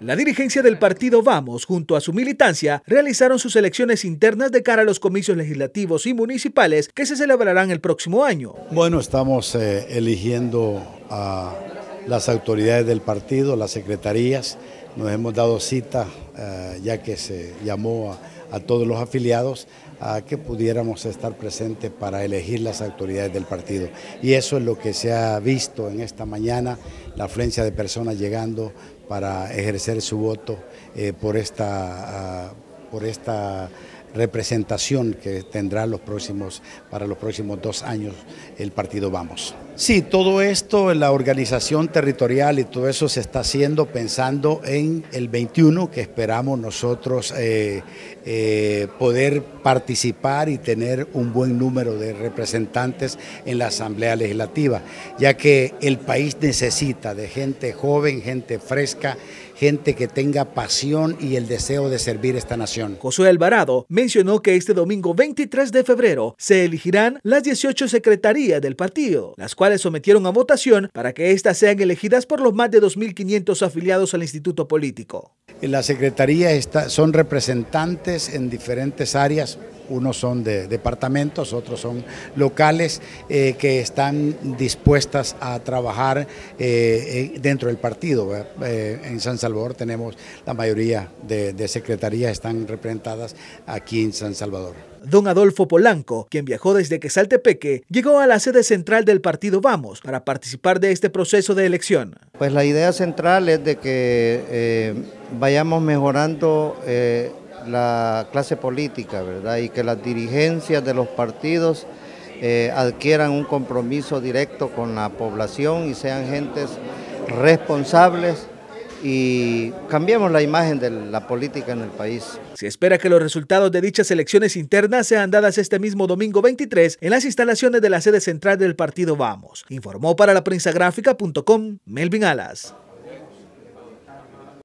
La dirigencia del partido Vamos, junto a su militancia, realizaron sus elecciones internas de cara a los comicios legislativos y municipales que se celebrarán el próximo año. Bueno, estamos eh, eligiendo a las autoridades del partido, las secretarías. Nos hemos dado cita, eh, ya que se llamó a, todos los afiliados, a que pudiéramos estar presentes para elegir las autoridades del partido. Y eso es lo que se ha visto en esta mañana, la afluencia de personas llegando para ejercer su voto eh, por esta, uh, por esta representación que tendrá los próximos, para los próximos dos años el partido Vamos. Sí, todo esto, la organización territorial y todo eso se está haciendo pensando en el 21, que esperamos nosotros eh, eh, poder participar y tener un buen número de representantes en la Asamblea Legislativa, ya que el país necesita de gente joven, gente fresca, gente que tenga pasión y el deseo de servir esta nación. Josué Alvarado mencionó que este domingo 23 de febrero se elegirán las 18 secretarías del partido, las cuales sometieron a votación para que éstas sean elegidas por los más de 2.500 afiliados al instituto político. La secretaría está, son representantes en diferentes áreas, unos son de departamentos, otros son locales, eh, que están dispuestas a trabajar eh, dentro del partido. Eh, en San Salvador tenemos la mayoría de, de secretarías están representadas aquí en San Salvador. Don Adolfo Polanco, quien viajó desde Quesaltepeque, llegó a la sede central del partido Vamos para participar de este proceso de elección. Pues la idea central es de que eh, vayamos mejorando eh, la clase política, ¿verdad? Y que las dirigencias de los partidos eh, adquieran un compromiso directo con la población y sean gentes responsables y cambiemos la imagen de la política en el país. Se espera que los resultados de dichas elecciones internas sean dadas este mismo domingo 23 en las instalaciones de la sede central del partido Vamos, informó para la prensa gráfica.com Melvin Alas.